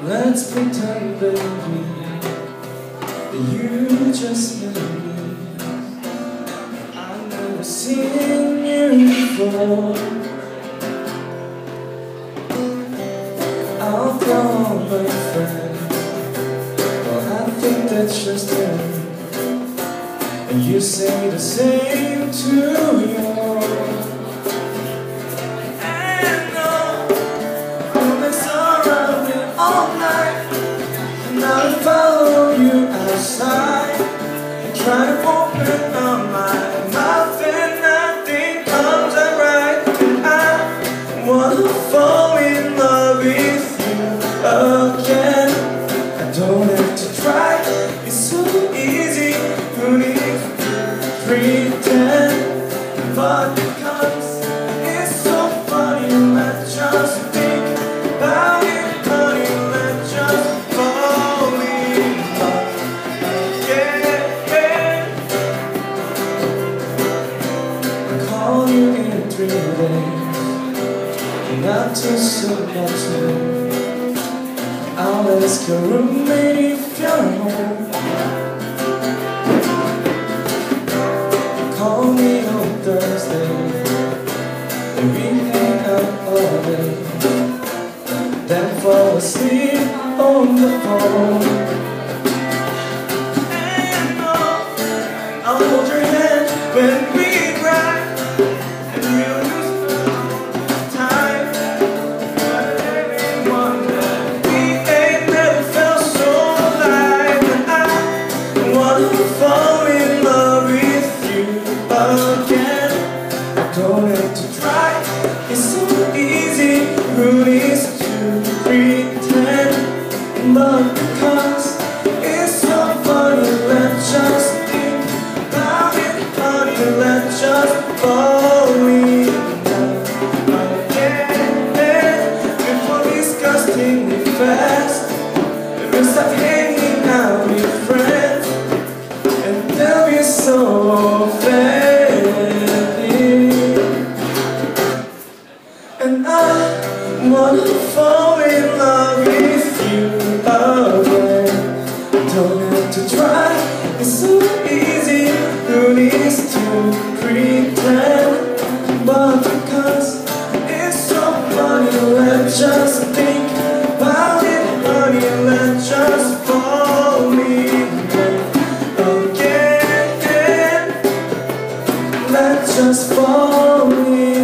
Let's pretend, baby, that you just met me. I've never seen you before. I'll call my friend. Well, I think that's just him. And you say the same to your nothing comes right I wanna fall in love with you again. I don't have to try, it's so easy. Who needs pretend days Not soon, not too I'll ask your roommate if you're home. Call me on Thursday, and we hang out all day. Then fall asleep on the phone. And I'll hold your hand when we wanna fall in love with you again. I don't have to try, it's so easy. Who needs to pretend. But because it's so funny Let's just think about it Honey, let's just fall in love again. Before disgustingly fast. We'll start hanging so offended And I wanna fall in love with you again. Don't have to try, it's so easy Who needs to pretend. But because it's so funny Let's just Let's